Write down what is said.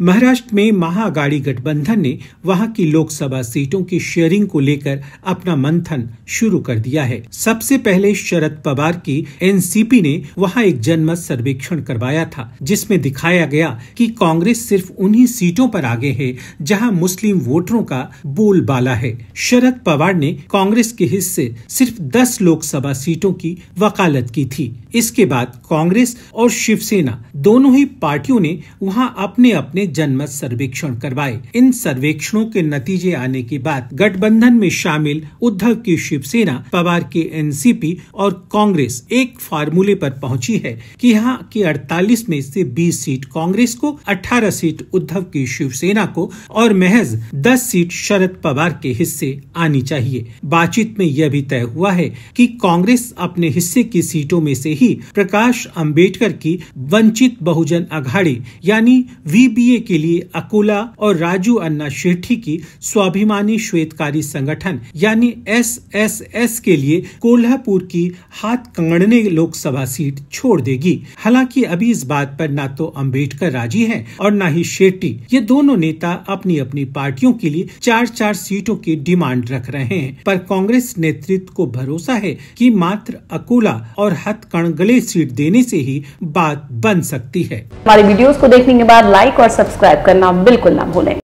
महाराष्ट्र में महाअगाड़ी गठबंधन ने वहाँ की लोकसभा सीटों की शेयरिंग को लेकर अपना मंथन शुरू कर दिया है। सबसे पहले शरद पवार की एनसीपी ने वहाँ एक जनमत सर्वेक्षण करवाया था, जिसमें दिखाया गया कि कांग्रेस सिर्फ़ उन्हीं सीटों पर आगे है, जहाँ मुस्लिम वोटरों का बोलबाला है। शरद पवार ने कांग्रेस के हिस्से सिर्फ़ दस लोकसभा सीटों की वकालत की थी। इसके बाद कांग्रेस और शिवसेना दोनों ही पार्टियों ने वहाँ अपने अपने जनमत सर्वेक्षण करवाए। इन सर्वेक्षणों के नतीजे आने के बाद गठबंधन में शामिल उद्धव की शिवसेना, पवार के एनसीपी और कांग्रेस एक फार्मूले पर पहुँची है कि यहाँ की 48 में से 20 सीट कांग्रेस को 18 सीट उद्धव की शिवसेना को और महज 10 सीट शरद पवार के हिस्से आनी चाहिए। बातचीत में यह भी तय हुआ है कि कांग्रेस अपने हिस्से की सीटों में से ही प्रकाश अंबेडकर की वंचित बहुजन अघाड़ी, यानी वीबीए एनडीए के लिए अकोला और राजू अन्ना शेट्टी की स्वाभिमानी श्वेतकारी संगठन, यानी एस एस एस के लिए कोल्हापुर की हाथ कंगड़ने लोकसभा सीट छोड़ देगी। हालाँकि अभी इस बात पर न तो अंबेडकर राज़ी हैं और न ही शेट्टी। ये दोनों नेता अपनी अपनी पार्टियों के लिए चार चार सीटों की डिमांड रख रहे हैं। पर कांग्रेस नेतृत्व को भरोसा है कि मात्र अकोला और हथकणगले सीट देने से ही बात बन सकती है। हमारे वीडियोस को देखने के बाद लाइक और सब्सक्राइब करना बिल्कुल ना भूलें।